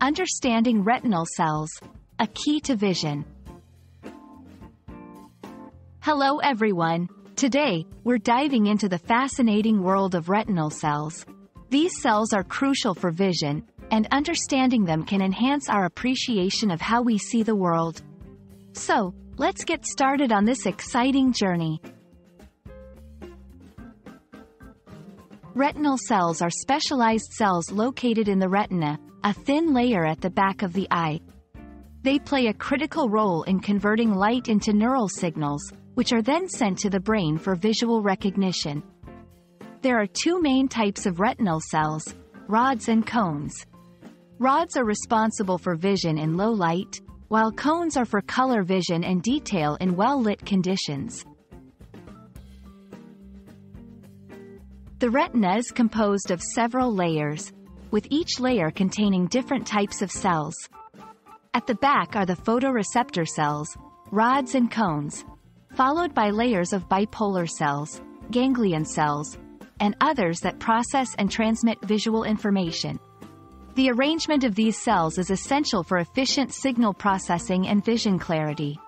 Understanding retinal cells, a key to vision. Hello everyone. Today, we're diving into the fascinating world of retinal cells. These cells are crucial for vision, and understanding them can enhance our appreciation of how we see the world. So, let's get started on this exciting journey. Retinal cells are specialized cells located in the retina, a thin layer at the back of the eye. They play a critical role in converting light into neural signals, which are then sent to the brain for visual recognition. There are two main types of retinal cells, rods and cones. Rods are responsible for vision in low light, while cones are for color vision and detail in well-lit conditions. The retina is composed of several layers, with each layer containing different types of cells. At the back are the photoreceptor cells, rods and cones, followed by layers of bipolar cells, ganglion cells, and others that process and transmit visual information. The arrangement of these cells is essential for efficient signal processing and vision clarity.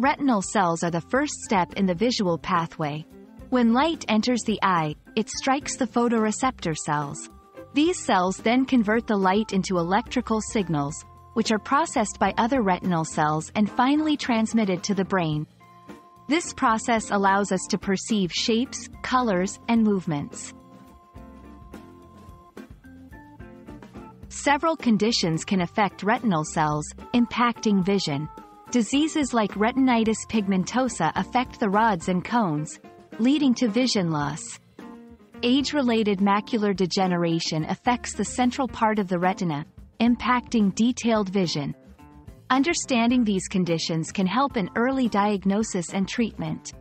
Retinal cells are the first step in the visual pathway. When light enters the eye, it strikes the photoreceptor cells. These cells then convert the light into electrical signals, which are processed by other retinal cells and finally transmitted to the brain. This process allows us to perceive shapes, colors, and movements. Several conditions can affect retinal cells, impacting vision. Diseases like retinitis pigmentosa affect the rods and cones, leading to vision loss. Age-related macular degeneration affects the central part of the retina, impacting detailed vision. Understanding these conditions can help in early diagnosis and treatment.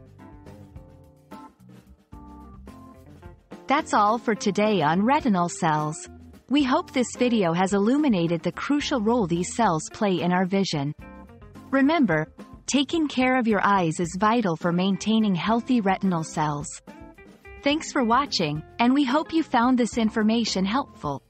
That's all for today on retinal cells. We hope this video has illuminated the crucial role these cells play in our vision. Remember, taking care of your eyes is vital for maintaining healthy retinal cells. Thanks for watching, and we hope you found this information helpful.